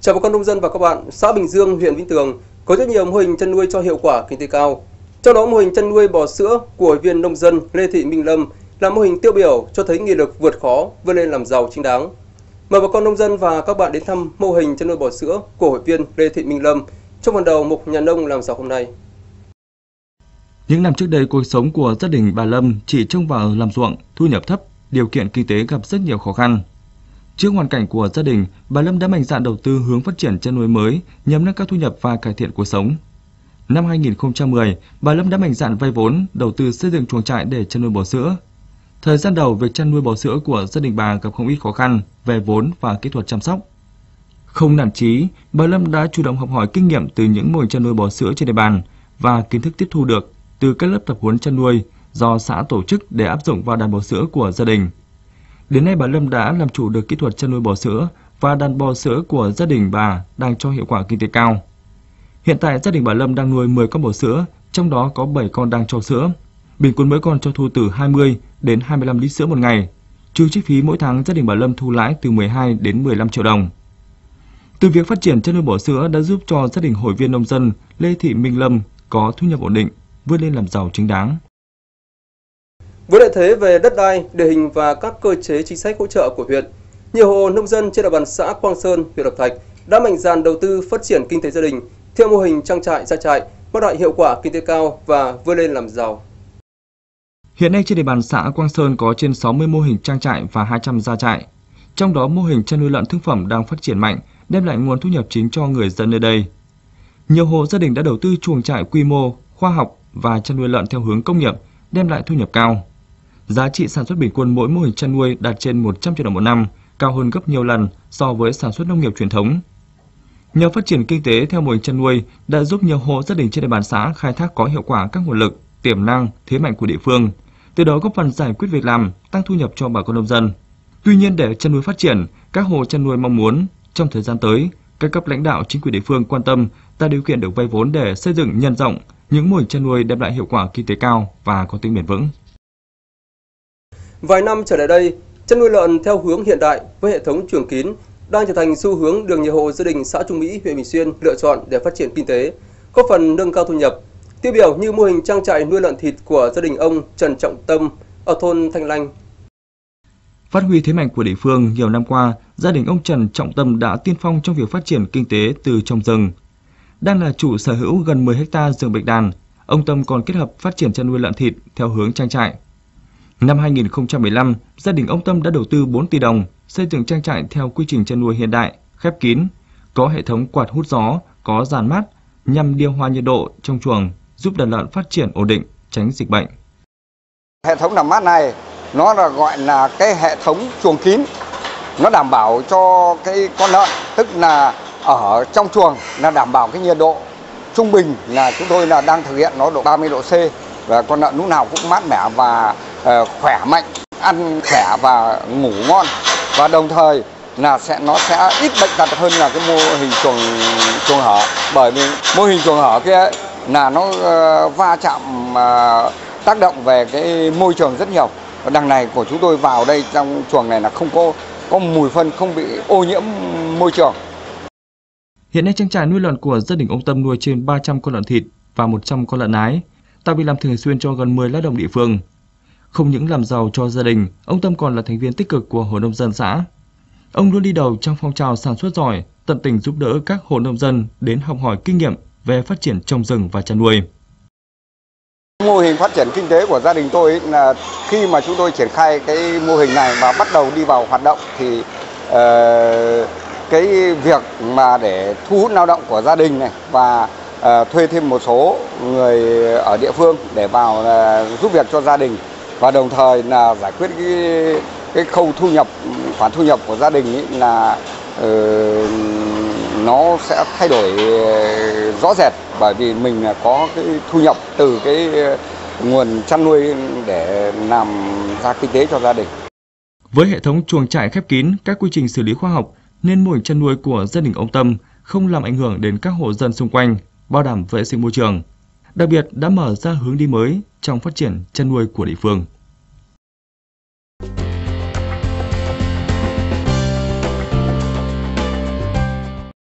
Chào bà con nông dân và các bạn, xã Bình Dương, huyện Vĩnh Tường có rất nhiều mô hình chăn nuôi cho hiệu quả kinh tế cao. Trong đó mô hình chăn nuôi bò sữa của hội viên nông dân Lê Thị Minh Lâm là mô hình tiêu biểu cho thấy nghị lực vượt khó vươn lên làm giàu chính đáng. Mời bà con nông dân và các bạn đến thăm mô hình chăn nuôi bò sữa của hội viên Lê Thị Minh Lâm trong phần đầu mục nhà nông làm giàu hôm nay. Những năm trước đây, cuộc sống của gia đình bà Lâm chỉ trông vào làm ruộng, thu nhập thấp, điều kiện kinh tế gặp rất nhiều khó khăn. Trước hoàn cảnh của gia đình, bà Lâm đã mạnh dạn đầu tư hướng phát triển chăn nuôi mới nhằm nâng cao thu nhập và cải thiện cuộc sống. Năm 2010, bà Lâm đã mạnh dạn vay vốn đầu tư xây dựng chuồng trại để chăn nuôi bò sữa. Thời gian đầu, việc chăn nuôi bò sữa của gia đình bà gặp không ít khó khăn về vốn và kỹ thuật chăm sóc. Không nản chí, bà Lâm đã chủ động học hỏi kinh nghiệm từ những mô hình chăn nuôi bò sữa trên địa bàn và kiến thức tiếp thu được từ các lớp tập huấn chăn nuôi do xã tổ chức để áp dụng vào đàn bò sữa của gia đình. Đến nay bà Lâm đã làm chủ được kỹ thuật chăn nuôi bò sữa và đàn bò sữa của gia đình bà đang cho hiệu quả kinh tế cao. Hiện tại gia đình bà Lâm đang nuôi 10 con bò sữa, trong đó có 7 con đang cho sữa. Bình quân mỗi con cho thu từ 20 đến 25 lít sữa một ngày. Trừ chi phí mỗi tháng gia đình bà Lâm thu lãi từ 12 đến 15 triệu đồng. Từ việc phát triển chăn nuôi bò sữa đã giúp cho gia đình hội viên nông dân Lê Thị Minh Lâm có thu nhập ổn định, vươn lên làm giàu chính đáng. Với lợi thế về đất đai, địa hình và các cơ chế chính sách hỗ trợ của huyện, nhiều hộ nông dân trên địa bàn xã Quang Sơn, huyện Lập Thạch đã mạnh dạn đầu tư phát triển kinh tế gia đình theo mô hình trang trại gia trại, mang lại hiệu quả kinh tế cao và vươn lên làm giàu. Hiện nay trên địa bàn xã Quang Sơn có trên 60 mô hình trang trại và 200 gia trại. Trong đó mô hình chăn nuôi lợn thương phẩm đang phát triển mạnh, đem lại nguồn thu nhập chính cho người dân nơi đây. Nhiều hộ gia đình đã đầu tư chuồng trại quy mô, khoa học và chăn nuôi lợn theo hướng công nghiệp, đem lại thu nhập cao. Giá trị sản xuất bình quân mỗi mô hình chăn nuôi đạt trên 100 triệu đồng một năm, cao hơn gấp nhiều lần so với sản xuất nông nghiệp truyền thống. Nhờ phát triển kinh tế theo mô hình chăn nuôi đã giúp nhiều hộ gia đình trên địa bàn xã khai thác có hiệu quả các nguồn lực, tiềm năng, thế mạnh của địa phương, từ đó góp phần giải quyết việc làm, tăng thu nhập cho bà con nông dân. Tuy nhiên để chăn nuôi phát triển, các hộ chăn nuôi mong muốn trong thời gian tới, các cấp lãnh đạo chính quyền địa phương quan tâm tạo điều kiện được vay vốn để xây dựng nhân rộng những mô hình chăn nuôi đem lại hiệu quả kinh tế cao và có tính bền vững. Vài năm trở lại đây, chăn nuôi lợn theo hướng hiện đại với hệ thống chuồng kín đang trở thành xu hướng được nhiều hộ gia đình xã Trung Mỹ, huyện Bình Xuyên lựa chọn để phát triển kinh tế, góp phần nâng cao thu nhập. Tiêu biểu như mô hình trang trại nuôi lợn thịt của gia đình ông Trần Trọng Tâm ở thôn Thanh Lanh. Phát huy thế mạnh của địa phương, nhiều năm qua, gia đình ông Trần Trọng Tâm đã tiên phong trong việc phát triển kinh tế từ trồng rừng. Đang là chủ sở hữu gần 10 ha rừng bạch đàn, ông Tâm còn kết hợp phát triển chăn nuôi lợn thịt theo hướng trang trại. Năm 2015, gia đình ông Tâm đã đầu tư 4 tỷ đồng xây dựng trang trại theo quy trình chăn nuôi hiện đại, khép kín, có hệ thống quạt hút gió, có giàn mát nhằm điều hòa nhiệt độ trong chuồng, giúp đàn lợn phát triển ổn định, tránh dịch bệnh. Hệ thống làm mát này nó là gọi là cái hệ thống chuồng kín. Nó đảm bảo cho cái con lợn, tức là ở trong chuồng là đảm bảo cái nhiệt độ trung bình là chúng tôi là đang thực hiện nó độ 30 độ C và con lợn lúc nào cũng mát mẻ và ờ, khỏe mạnh, ăn khỏe và ngủ ngon. Và đồng thời là sẽ nó sẽ ít bệnh tật hơn là cái mô hình chuồng chuồng hở. Bởi vì mô hình chuồng hở kia ấy, là nó uh, va chạm uh, tác động về cái môi trường rất nhiều. Và đằng này của chúng tôi vào đây trong chuồng này là không có có mùi phân không bị ô nhiễm môi trường. Hiện nay trang trại nuôi lợn của gia đình ông Tâm nuôi trên 300 con lợn thịt và 100 con lợn nái, tạo việc làm thường xuyên cho gần 10 lao động địa phương. Không những làm giàu cho gia đình, ông Tâm còn là thành viên tích cực của Hội nông dân xã. Ông luôn đi đầu trong phong trào sản xuất giỏi, tận tình giúp đỡ các hộ nông dân đến học hỏi kinh nghiệm về phát triển trồng rừng và chăn nuôi. Mô hình phát triển kinh tế của gia đình tôi là khi mà chúng tôi triển khai cái mô hình này và bắt đầu đi vào hoạt động thì uh, cái việc mà để thu hút lao động của gia đình này và à, thuê thêm một số người ở địa phương để vào à, giúp việc cho gia đình và đồng thời là giải quyết cái cái khâu thu nhập khoản thu nhập của gia đình ý là uh, nó sẽ thay đổi ừ, rõ rệt bởi vì mình có cái thu nhập từ cái nguồn chăn nuôi để làm ra kinh tế cho gia đình. Với hệ thống chuồng trại khép kín, các quy trình xử lý khoa học nên mô hình chăn nuôi của gia đình ông Tâm không làm ảnh hưởng đến các hộ dân xung quanh, bảo đảm vệ sinh môi trường. Đặc biệt đã mở ra hướng đi mới trong phát triển chăn nuôi của địa phương.